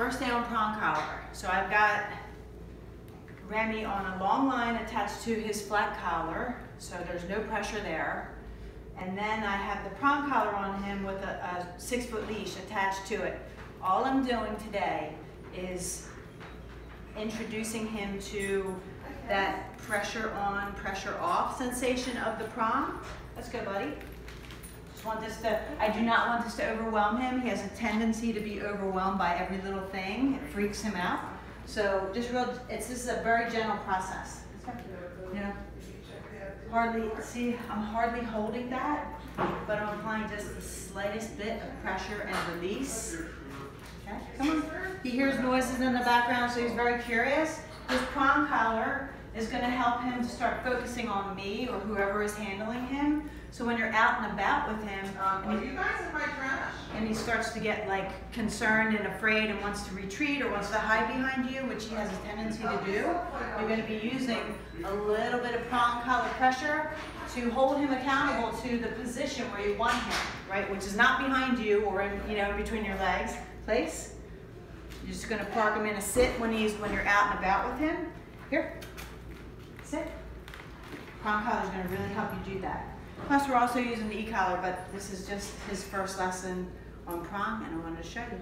First on prong collar. So I've got Remy on a long line attached to his flat collar, so there's no pressure there. And then I have the prong collar on him with a, a six foot leash attached to it. All I'm doing today is introducing him to that pressure on, pressure off sensation of the prong. Let's go, buddy. Just want this to, I do not want this to overwhelm him. He has a tendency to be overwhelmed by every little thing. It freaks him out. So just real, it's, this is a very gentle process. You know, hardly, see, I'm hardly holding that, but I'm applying just the slightest bit of pressure and release. Okay, come on. He hears noises in the background, so he's very curious. His prong collar is going to help him to start focusing on me or whoever is handling him. So when you're out and about with him, Um, and he- you guys in my trash? and he starts to get like concerned and afraid and wants to retreat or wants to hide behind you, which he has a tendency to do, you're going to be using a little bit of prong collar pressure to hold him accountable to the position where you want him, right? Which is not behind you or in, you know, between your legs. Place. You're just going to park him in a sit when he's when you're out and about with him. Here. Prong collar is going to really help you do that. Plus, we're also using the e-collar, but this is just his first lesson on prong, and I wanted to show you.